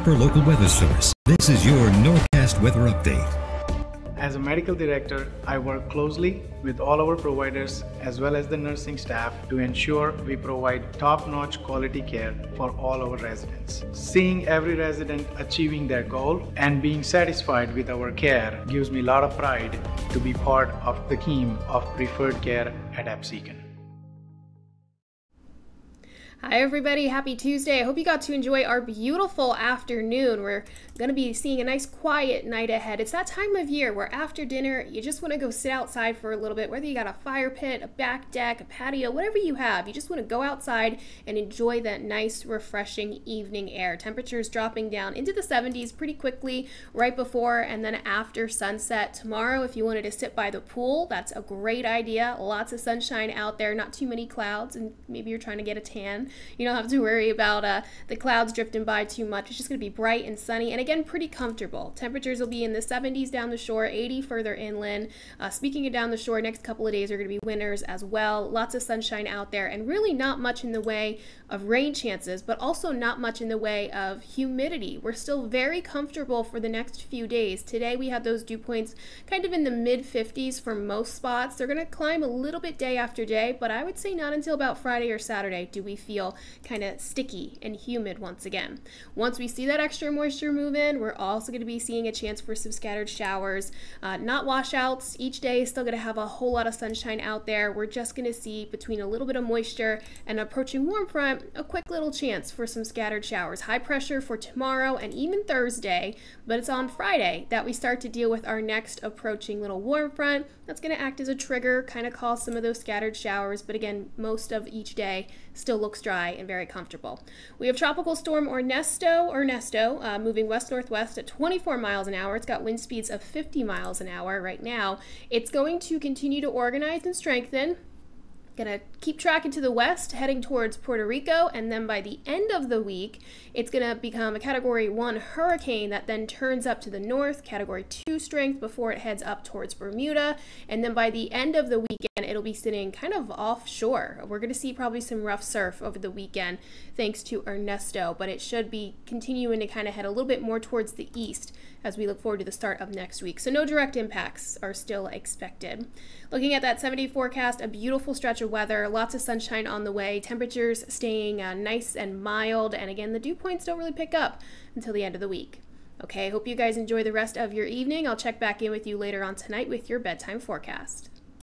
Harper Local Weather Source. This is your NorCast weather update. As a medical director, I work closely with all our providers as well as the nursing staff to ensure we provide top-notch quality care for all our residents. Seeing every resident achieving their goal and being satisfied with our care gives me a lot of pride to be part of the team of preferred care at Absecon. Hi, everybody. Happy Tuesday. I hope you got to enjoy our beautiful afternoon. We're going to be seeing a nice quiet night ahead. It's that time of year where after dinner, you just want to go sit outside for a little bit, whether you got a fire pit, a back deck, a patio, whatever you have. You just want to go outside and enjoy that nice, refreshing evening air. Temperatures dropping down into the 70s pretty quickly right before and then after sunset. Tomorrow, if you wanted to sit by the pool, that's a great idea. Lots of sunshine out there, not too many clouds, and maybe you're trying to get a tan. You don't have to worry about uh, the clouds drifting by too much. It's just going to be bright and sunny and again, pretty comfortable. Temperatures will be in the 70s down the shore, 80 further inland. Uh, speaking of down the shore, next couple of days are going to be winters as well. Lots of sunshine out there and really not much in the way of rain chances, but also not much in the way of humidity. We're still very comfortable for the next few days. Today we had those dew points kind of in the mid 50s for most spots. They're going to climb a little bit day after day, but I would say not until about Friday or Saturday do we feel kind of sticky and humid once again. Once we see that extra moisture move in, we're also going to be seeing a chance for some scattered showers. Uh, not washouts. Each day is still going to have a whole lot of sunshine out there. We're just going to see between a little bit of moisture and approaching warm front, a quick little chance for some scattered showers. High pressure for tomorrow and even Thursday, but it's on Friday that we start to deal with our next approaching little warm front. That's going to act as a trigger, kind of cause some of those scattered showers, but again, most of each day still looks dry and very comfortable. We have Tropical Storm Ernesto, Ernesto uh, moving west northwest at 24 miles an hour. It's got wind speeds of 50 miles an hour right now. It's going to continue to organize and strengthen. Gonna keep tracking to the west, heading towards Puerto Rico, and then by the end of the week, it's gonna become a Category 1 hurricane that then turns up to the north, Category 2 strength, before it heads up towards Bermuda. And then by the end of the weekend, it'll be sitting kind of offshore. We're gonna see probably some rough surf over the weekend thanks to Ernesto, but it should be continuing to kind of head a little bit more towards the east as we look forward to the start of next week. So no direct impacts are still expected. Looking at that 70 forecast, a beautiful stretch of weather, lots of sunshine on the way, temperatures staying uh, nice and mild, and again, the dew points don't really pick up until the end of the week. Okay, hope you guys enjoy the rest of your evening. I'll check back in with you later on tonight with your bedtime forecast.